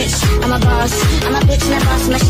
bitch, I'm a boss. I'm a bitch and a boss, My